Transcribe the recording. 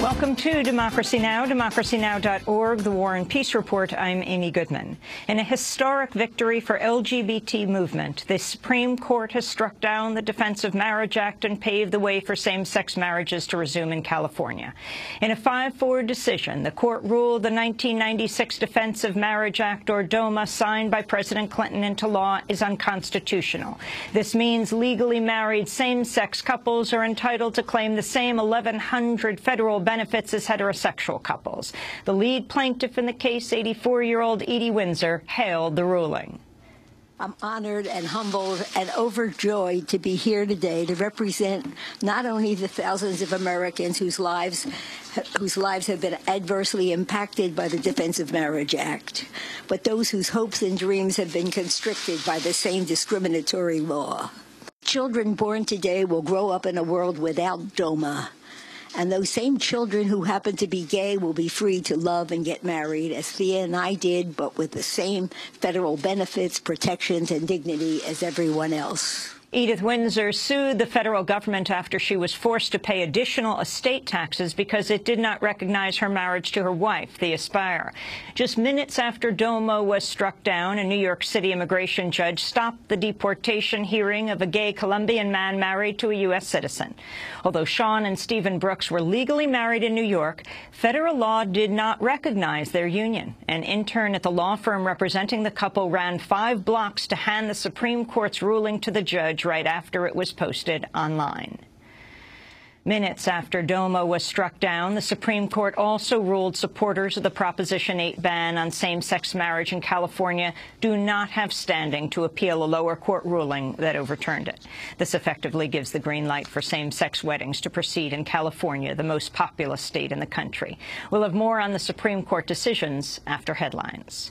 Welcome to Democracy Now!, democracynow.org, the War and Peace Report. I'm Amy Goodman. In a historic victory for LGBT movement, the Supreme Court has struck down the Defense of Marriage Act and paved the way for same-sex marriages to resume in California. In a 5-4 decision, the court ruled the 1996 Defense of Marriage Act, or DOMA, signed by President Clinton into law is unconstitutional. This means legally married same-sex couples are entitled to claim the same 1,100 federal benefits as heterosexual couples. The lead plaintiff in the case, 84-year-old Edie Windsor, hailed the ruling. I'm honored and humbled and overjoyed to be here today to represent not only the thousands of Americans whose lives whose lives have been adversely impacted by the Defense of Marriage Act, but those whose hopes and dreams have been constricted by the same discriminatory law. Children born today will grow up in a world without DOMA, and those same children who happen to be gay will be free to love and get married, as Thea and I did, but with the same federal benefits, protections, and dignity as everyone else. Edith Windsor sued the federal government after she was forced to pay additional estate taxes because it did not recognize her marriage to her wife, Thea Spyer. Just minutes after DOMA was struck down, a New York City immigration judge stopped the deportation hearing of a gay Colombian man married to a U.S. citizen. Although Sean and Steven Brooks were legally married in New York, federal law did not recognize their union. An intern at the law firm representing the couple ran five blocks to hand the Supreme Court's ruling to the judge right after it was posted online. Minutes after DOMA was struck down, the Supreme Court also ruled supporters of the Proposition 8 ban on same-sex marriage in California do not have standing to appeal a lower court ruling that overturned it. This effectively gives the green light for same-sex weddings to proceed in California, the most populous state in the country. We'll have more on the Supreme Court decisions after headlines.